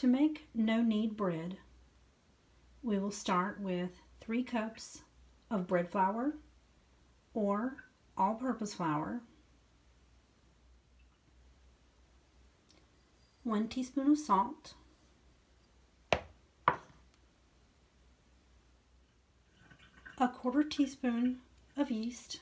To make no knead bread, we will start with 3 cups of bread flour or all-purpose flour, 1 teaspoon of salt, a quarter teaspoon of yeast,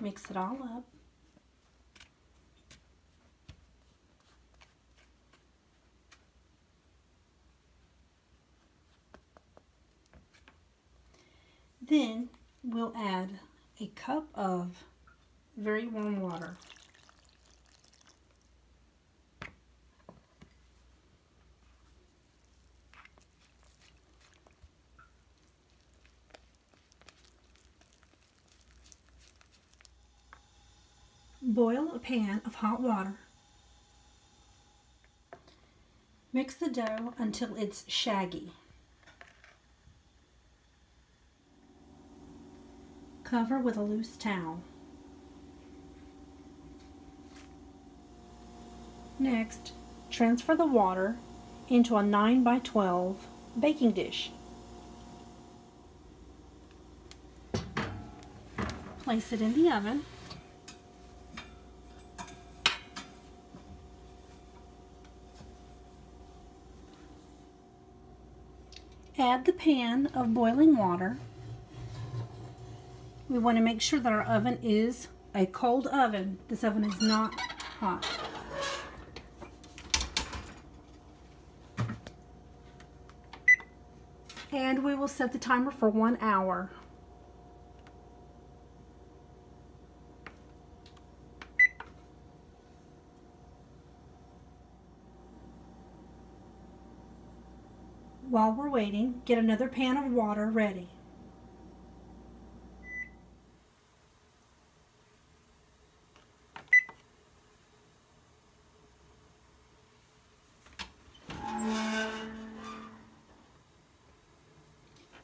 mix it all up. Then we'll add a cup of very warm water. Boil a pan of hot water. Mix the dough until it's shaggy. Cover with a loose towel. Next, transfer the water into a 9 by 12 baking dish. Place it in the oven. Add the pan of boiling water. We want to make sure that our oven is a cold oven. This oven is not hot. And we will set the timer for one hour. While we're waiting, get another pan of water ready.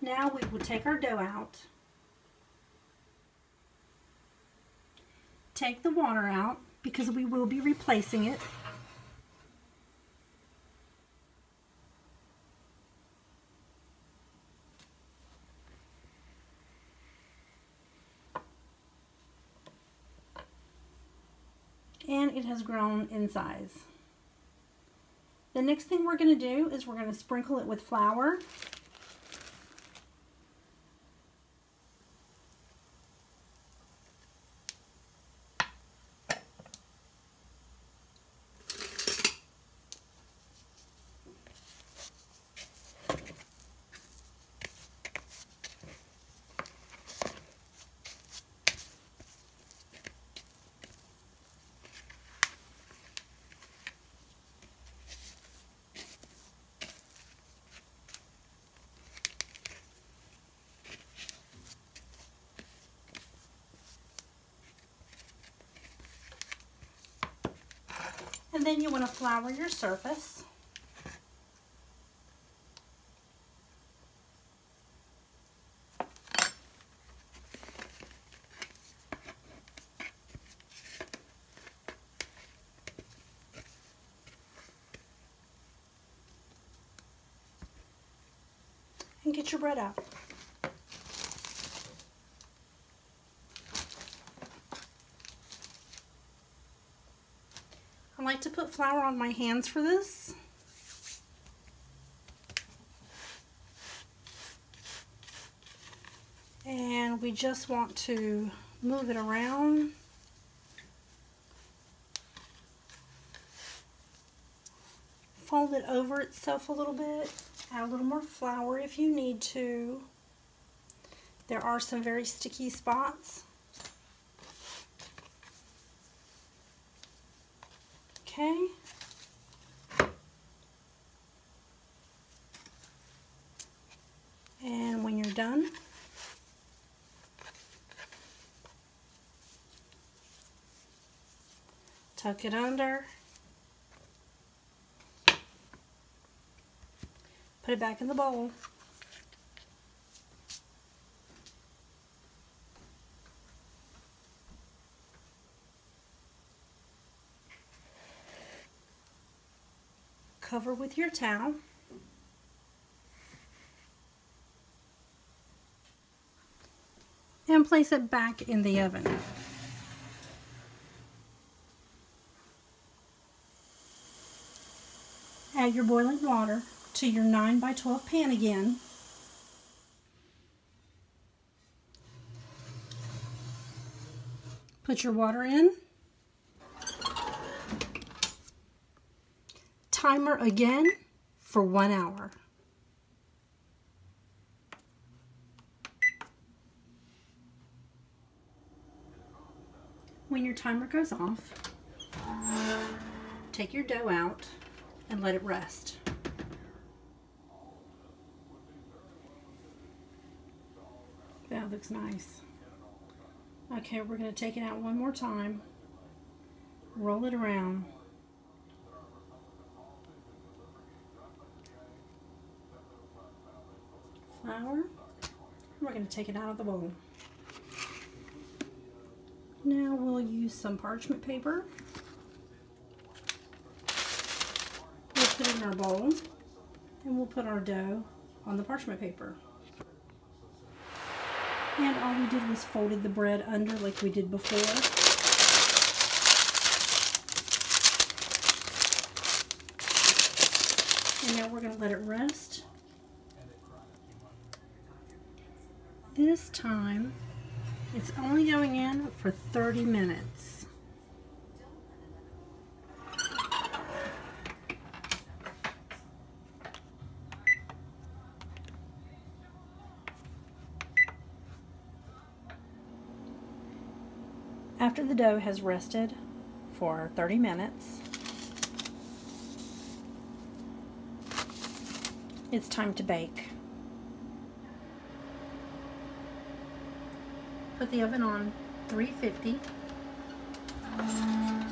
Now we will take our dough out. Take the water out because we will be replacing it. and it has grown in size. The next thing we're going to do is we're going to sprinkle it with flour. And then you want to flour your surface. And get your bread out. I like to put flour on my hands for this. And we just want to move it around. Fold it over itself a little bit. Add a little more flour if you need to. There are some very sticky spots. Okay. And when you're done, tuck it under, put it back in the bowl. Cover with your towel. And place it back in the oven. Add your boiling water to your 9 by 12 pan again. Put your water in. Timer again for one hour. When your timer goes off, take your dough out and let it rest. That looks nice. Okay, we're going to take it out one more time. Roll it around. Flour. We're going to take it out of the bowl. Now we'll use some parchment paper. We'll put it in our bowl and we'll put our dough on the parchment paper. And all we did was folded the bread under like we did before. And now we're going to let it rest. This time, it's only going in for 30 minutes. After the dough has rested for 30 minutes, it's time to bake. Put the oven on 350 uh,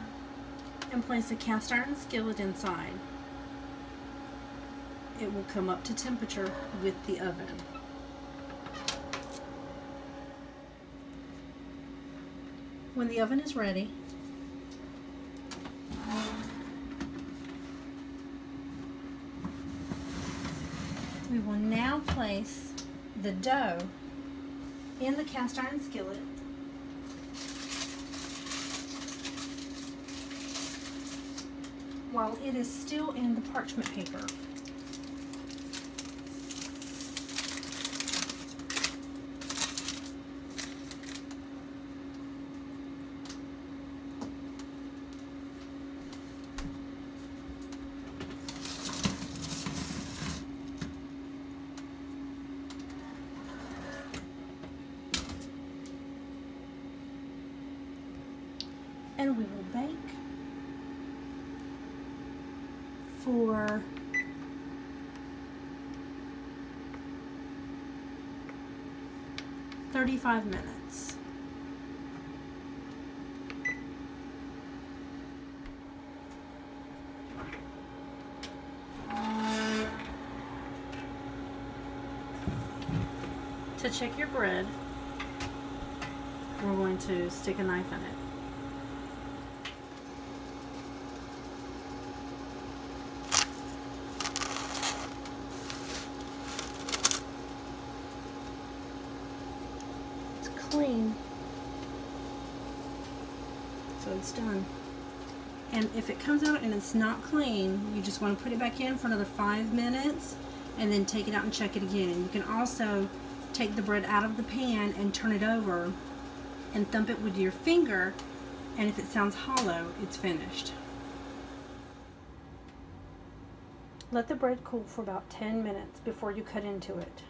and place a cast iron skillet inside. It will come up to temperature with the oven. When the oven is ready, we will now place the dough in the cast iron skillet while it is still in the parchment paper. And we will bake for Thirty-five minutes. Uh, to check your bread, we're going to stick a knife in it. Clean. So it's done. And if it comes out and it's not clean, you just want to put it back in for another five minutes and then take it out and check it again. And you can also take the bread out of the pan and turn it over and thump it with your finger and if it sounds hollow, it's finished. Let the bread cool for about 10 minutes before you cut into it.